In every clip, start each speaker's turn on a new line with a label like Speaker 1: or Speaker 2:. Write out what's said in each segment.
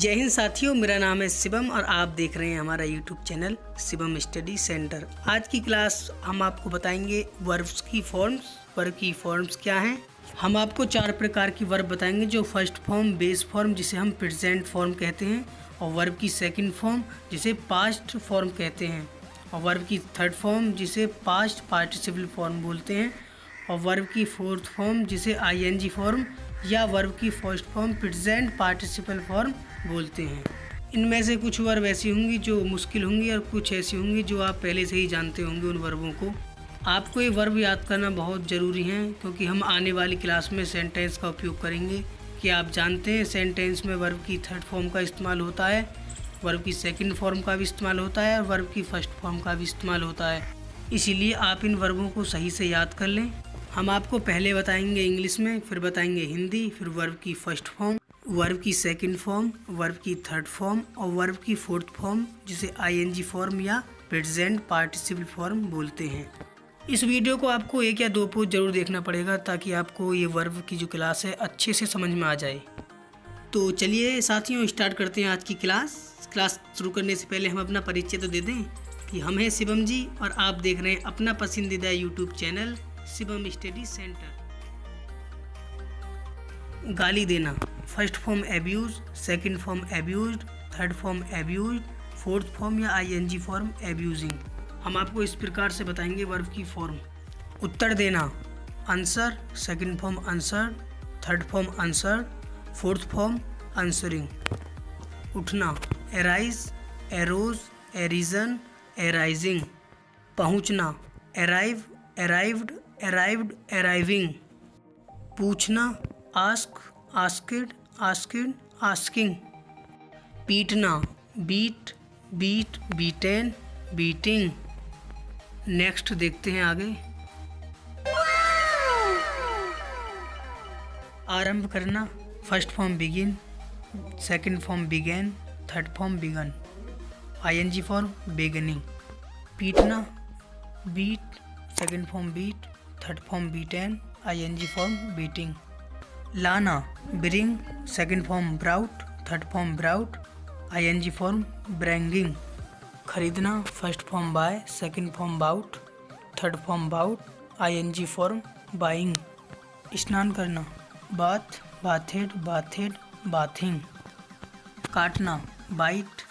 Speaker 1: जय हिंद साथियों, मेरा नाम है शिवम और आप देख रहे हैं हमारा YouTube channel Shivam study centre. आज की क्लास हम आपको बताएँगे वर्ब्स की फॉर्म्स, वर्ब की फॉर्म्स क्या हैं। हम आपको चार प्रकार की वर्ब बताएँगे, जो फ़र्स्ट फॉर्म, बेस फॉर्म, जिसे हम प्रेजेंट फॉर्म कहते हैं, और वर्ब की सेकंड फॉर्म, जिसे पास्ट फॉर्म कहते हैं, और वर्ब की थर्ड फॉर्म, जिसे पास्ट पार्टिसिपल फॉर्म बोलते हैं, और वर्ब की फोर्थ फॉर्म, जिसे आईएनजी फॉर्म या वर्ब की first form, present participle form बोलते हैं। इनमें से कुछ वर्ब ऐसी होंगी जो मुश्किल होंगी और कुछ ऐसी होंगी जो आप पहले से ही जानते होंगे उन वर्बों को। आपको ये वर्ब याद करना बहुत ज़रूरी है, क्योंकि हम आने वाली क्लास में सेंटेंस का उपयोग करेंगे कि आप जानते हैं सेंटेंस में वर्ब की थर्ड फॉर्म का इस्तेमाल होता है, वर्ब की सेकंड फॉर्म का भी इस्तेमाल होता है और वर्ब की फ़र्स्ट फॉर्म का भी इस्तेमाल होता है। इसीलिए आप इन वर्बों को सही से याद कर लें। हम आपको पहले बताएँगे इंग्लिश में, फिर बताएँगे हिंदी, फिर वर्ब की फ़र्स्ट फॉर्म, वर्ब की सेकंड फॉर्म, वर्ब की थर्ड फॉर्म और वर्ब की फोर्थ फॉर्म, जिसे आईएनजी फॉर्म या प्रेजेंट पार्टिसिपल फॉर्म बोलते हैं। इस वीडियो को आपको एक या दो पोज ज़रूर देखना पड़ेगा ताकि आपको ये वर्ब की जो क्लास है अच्छे से समझ में आ जाए। तो चलिए साथियों स्टार्ट करते हैं आज की क्लास। क्लास शुरू करने से पहले हम अपना परिचय तो दे दें कि हम हैं शिवम जी और आप देख रहे हैं अपना पसंदीदा YouTube channel Shivam study centre. गाली देना। First form abuse, second form abuse, third form abuse, fourth form या आईएनजी फॉर्म एब्यूजिंग। हम आपको इस प्रकार से बताएँगे वर्ब की फॉर्म। उत्तर देना। Answer, second form answer, third form answer, fourth form answering. उठना। Arise, arose, arisen, arising. पहुँचना। एराइव अराइव्ड अराइव्ड अराइविंग पूछना आस्क आस्किड आस्किड आस्किंग पीटना beat beat beaten beating next देखते हैं आगे। आरंभ करना first form begin second form began third form begun ING form beginning पीटना beat second form beat third form beaten ING form beating लाना bring second form brought third form brought ING form bringing खरीदना first form buy second form bought third form bought ING form buying स्नान करना bath bathed bathed bathing काटना bite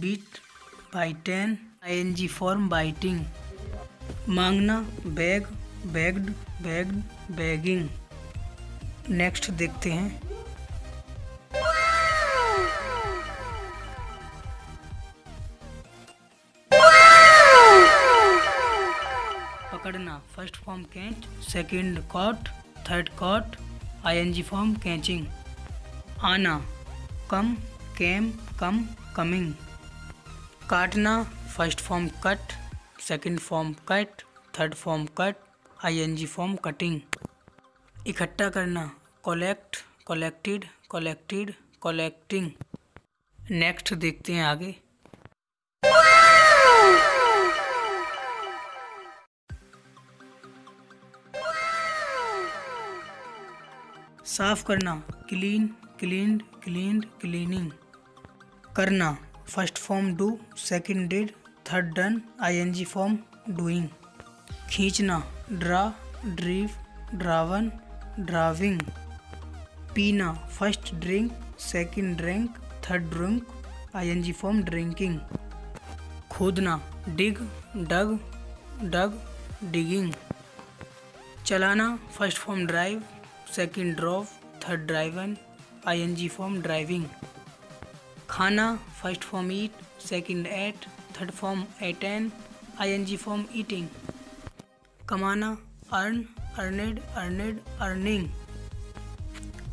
Speaker 1: bit bitten ING form biting मांगना beg begged begged begging next देखते हैं। पकड़ना। First form catch second caught third caught ING form catching आना। Come came come coming काटना। First form cut second form cut third form cut ING form cutting. इकट्ठा करना। Collect, collected collected, collecting. Next देखते हैं आगे। साफ़ करना। Clean clean clean, cleaning. करना। First form do, second did, third done, ING form doing. खींचना, draw, drew, drawn, drawing. पीना, first drink, second drink, third drink, ING form drinking. खोदना, dig, dug dug, digging. चलाना, first form drive, second drove, third driven, ING form driving. खाना, first form eat, second ate, third form eaten ING form eating. कमाना earn earned earned earning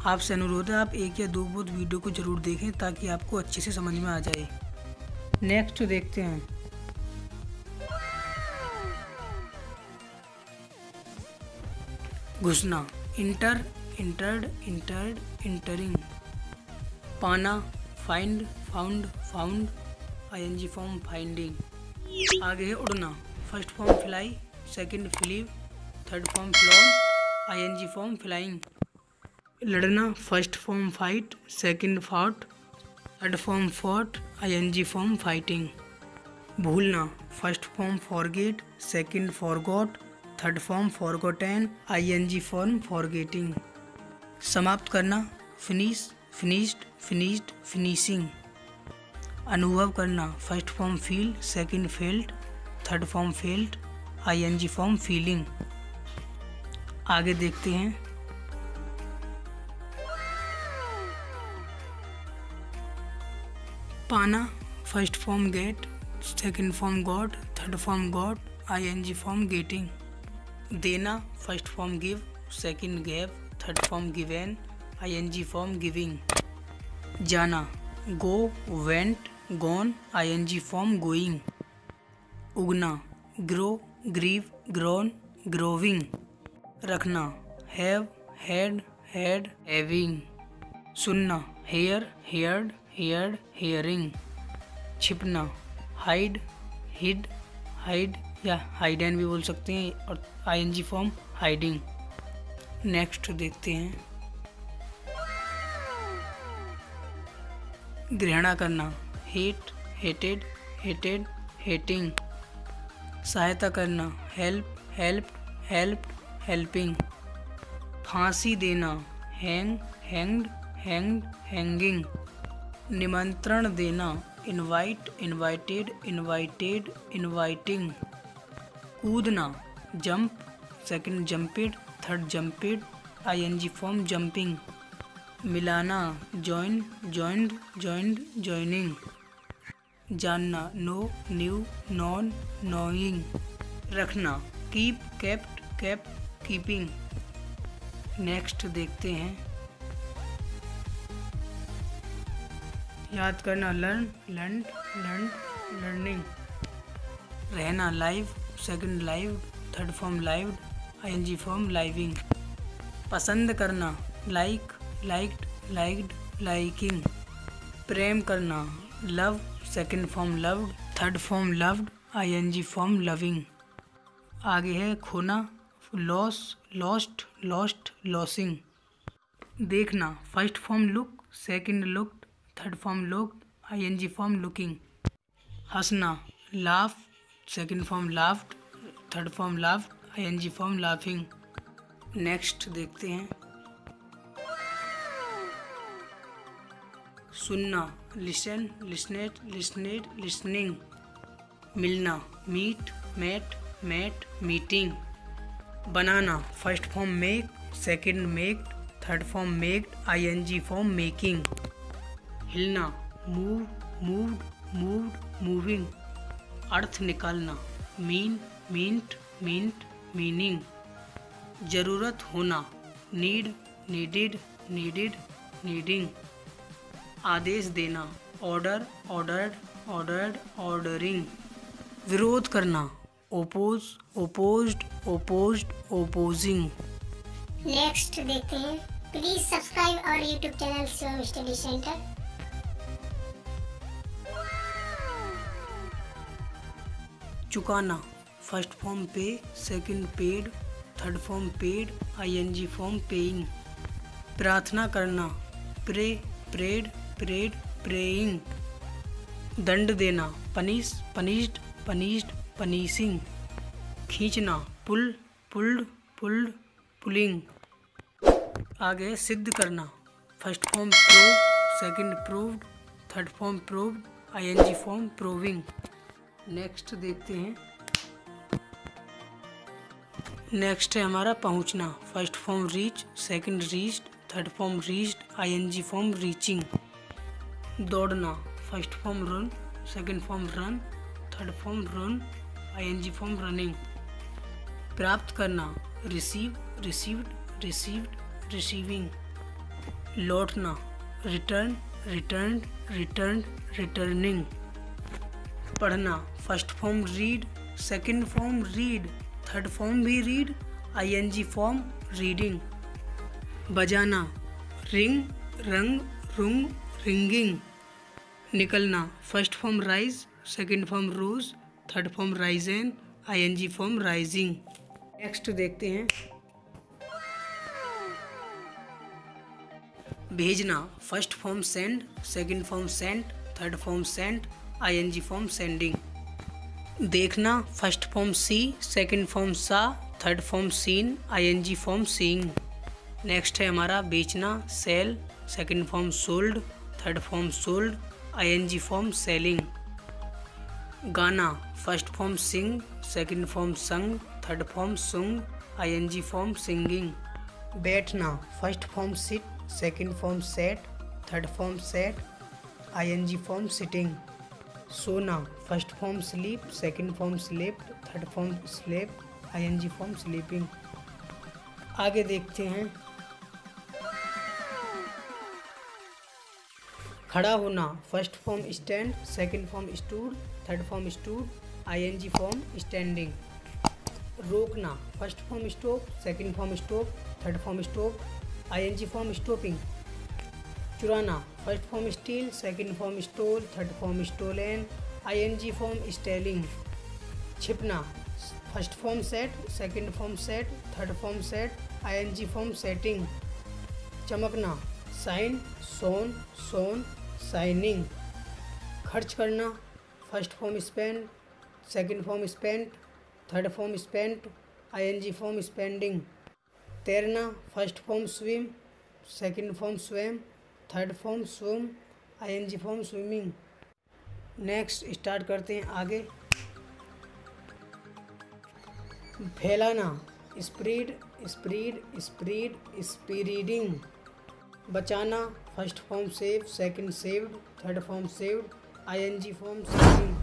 Speaker 1: आपसे अनुरोध है, आप एक या दो बहुत वीडियो को ज़रूर देखें ताकि आपको अच्छे से समझ में आ जाए। नेक्स्ट देखते हैं। घुसना। इंटर इंटर्ड इंटर्ड इंटरिंग पाना find found found ING form finding आगे है उड़ना। First form fly second flew third form flown ING form flying लड़ना first form fight second fought third form fought I N G form fighting भूलना first form forget second forgot third form forgotten I N G form forgetting समाप्त करना finish finished finished finishing अनुभव करना first form feel second felt third form felt I N G form feeling आगे देखते हैं। पाना first form get second form got third form got I N G form getting देना first form give second gave third form given I N G form giving जाना go went gone I N G form going Ugna grow grew, grown, growing. रखना। Have, had had, having. सुनना। Hear, heard heard, hearing. छिपना। Hide, hid, hide या hidden भी बोल सकते हैं और ING form hiding. Next देखते हैं। ग्रहणा करना। Hate, hated hated, hating. सहायता करना हेल्प हेल्प हेल्प हेल्पिंग फांसी देना हैंग हैंग्ड हैंग्ड हैंगिंग निमंत्रण देना इनवाइट इनवाइटेड इनवाइटेड इनवाइटिंग कूदना jump second jumped third jumped ING form jumping मिलाना जॉइन जॉइंड जॉइंड जॉइनिंग जानना, नो, न्यू, नॉन, नोइंग, रखना। Keep kept kept keeping. Next देखते हैं। याद करना, लर्न लर्न लर्न, लर्निंग। रहना, live, second live, third form live, ING form living. पसंद करना, लाइक, लाइक्ड लाइक्ड, लाइकिंग। प्रेम करना love second form loved third form loved ING form loving आगे है खोना लॉस लॉस्ट लॉस्ट लॉसिंग देखना first form look second looked third form looked ING form looking हंसना laugh second form laughed third form laughed ING form laughing next देखते हैं। सुनना listen listened listened listening मिलना meet met met meeting बनाना first form make second make third form maked ING form making हिलना move moved moved moving अर्थ निकालना mean meant meant meaning ज़रूरत होना need needed needed needing आदेश देना। Order ordered ordered ordering विरोध करना। Oppose opposed opposed opposing
Speaker 2: next देखते हैं। Please subscribe our YouTube channel Shivam study centre
Speaker 1: चुकाना। First form pay second paid third form paid ING form paying प्रार्थना करना। Pray prayed prayed praying. दंड देना। Punish punished punished punishing खींचना। Pull, pulled pulled, pulling. आगे सिद्ध करना। First form prove second proved, third form proved, ING form proving. Next देखते हैं। नेक्स्ट है हमारा पहुँचना। First form reach, second reached, third form reached, ING form reaching. दौड़ना। First form run, second form run, third form run, ING form running. प्राप्त करना। Receive, received received, receiving. लौटना। Return return return, returning. पढ़ना। First form read, second form read, third form भी read, ING form reading. बजाना। Ring, rang, rung, ringing. निकलना। First form rise second form rose third form risen ING form rising next देखते हैं। भेजना। First form send second form sent third form sent ING form sending देखना। First form see second form saw third form seen ING form seeing next है हमारा बेचना sell second form sold third form sold ING form selling गाना first form sing second form sang third form sung ING form singing बैठना first form sit second form set third form set ING form sitting सोना first form sleep second form slept third form slept ING form sleeping आगे देखते हैं। खड़ा होना first form stand second form stood third form stood ING form standing रोकना first form stop second form stop third form stop ING form stopping चुराना first form steal second form stole third form stolen ING form stealing छिपना first form set second form set third form set ING form setting चमकना shine shone shone shining. खर्च करना, first form spend, second form spent third form spent ING form spending. तैरना, first form swim, second form swam third form swim, ING form swimming. Next start करते हैं आगे। फैलाना, spread spread spread speeding बचाना, first form save, second saved third form saved ING form saving.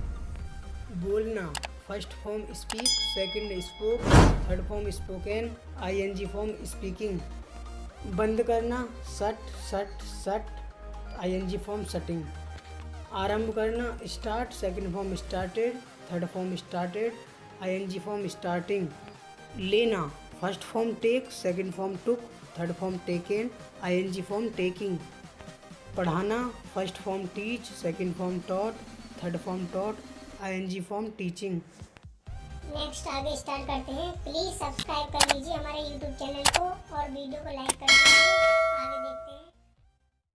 Speaker 1: बोलना, first form speak, second spoke, third form spoken, ING form speaking. बंद करना, सट सट सट, आईएनजी फॉर्म सटिंग। आरंभ करना, start, second form started, third form started, ING form starting. लेना, first form take, second form took third form taken, ING form taking. पढ़ाना, first form teach, second form taught, third form taught, ING form teaching.
Speaker 2: Next आगे start करते हैं। Please subscribe कर लीजिए हमारे YouTube channel को और वीडियो को लाइक कर दीजिए।